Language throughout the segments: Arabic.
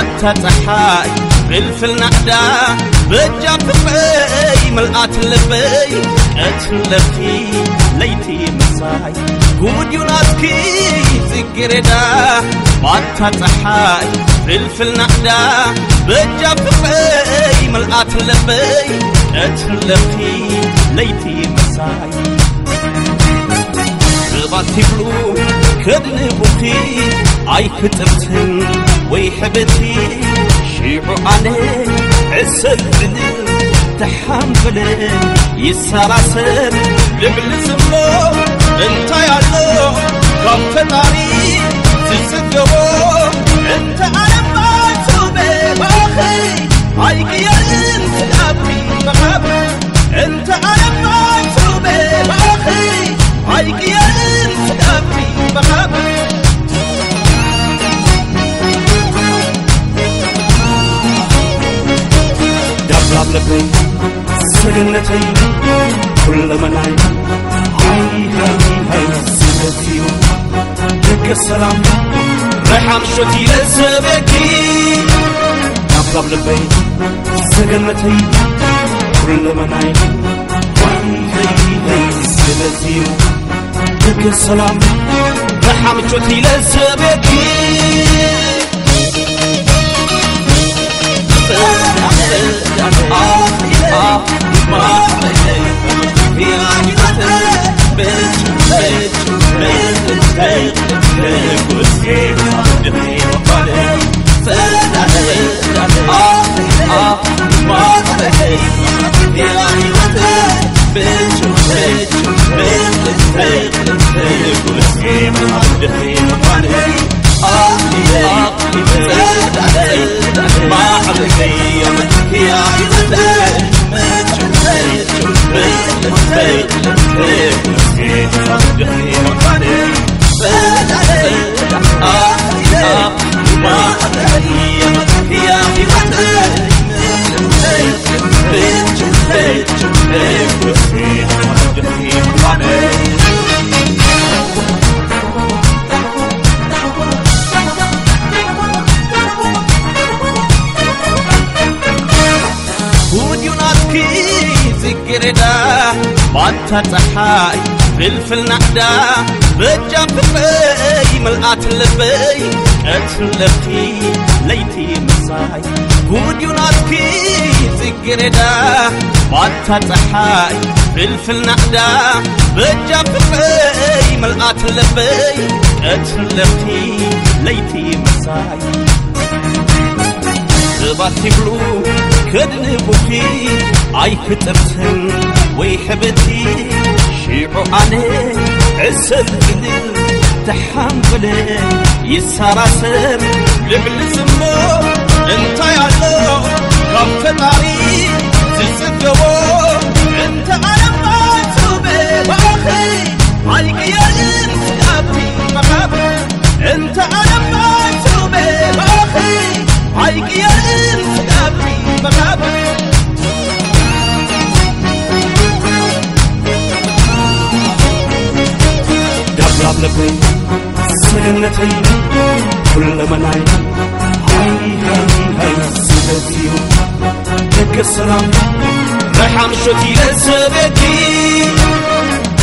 ጽጌረዳ ባንተ ፀሓይ ፍልፍል ናዕዳ በጃ ፍቅረይ መልኣት ልበይ ቀትለፍቲ ለይቲ ምሳይ ጉድዩ ናትኪ ጽጌረዳ ባንተ ፀሓይ ፍልፍል ናዕዳ በጃ ፍቅረይ መልኣት ልበይ ቀትለፍቲ ለይቲ ምሳይ ሰባት ይብሉ ከድንቡኺ ኣይክጥርትን ويحبتي شيعوا عليه عسل بنيل عسلني تحملي يسرسل لبلز بلو انت يا يالو كم فطاري تسدهو انت على ما توبي باخي عيقي يا انت ዳብላብ ልበይ ሰገነተይ ኩለመናይ ሃይ ሃይ ሃይ ስለትዩ ደገ ሰላም ራይሓም ሾት ይለዘበኪ ዳብላብ ልበይ ሰገነተይ ኩለመናይ ሃይ ሃይ ሃይ ስለትዩ ደገ ሰላም ራይሓም ሾት Hey, yeah. يردا بانتا تحاي فلفل نعدا بجا فقي ملقات اللبي. قتل لبتي ليتي مساي. قود يناتكي زقردا بانتا تحاي فلفل نعدا بجا فقي ملقات اللبي. قتل لبتي ليتي مساي. تباتي بلو ከድንቡኺ ኣይክጥርትን ወይ ሕበቲ ሽዑ ኣነ ዕሰል ብልል ተሓንበለ ይሰራሰር ልብል ዝሞ እንታይ ኣሎ ካብ ፈጣሪ ዝጽገቦ لبي سنتي كل منعي هاي هاي هاي سبتيو لك سلام شتي لسبتي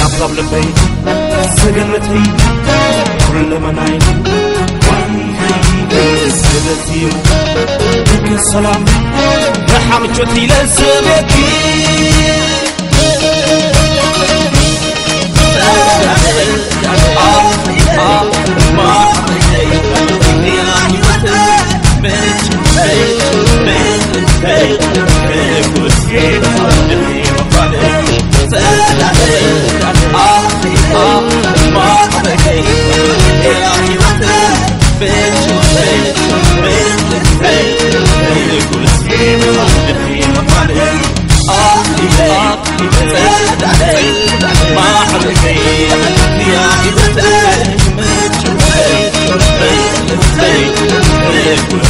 طبطب لبي سنتي كل منعي هاي هاي سبتيو لك سلام ريحان شتي لسبتي Thank. Hey,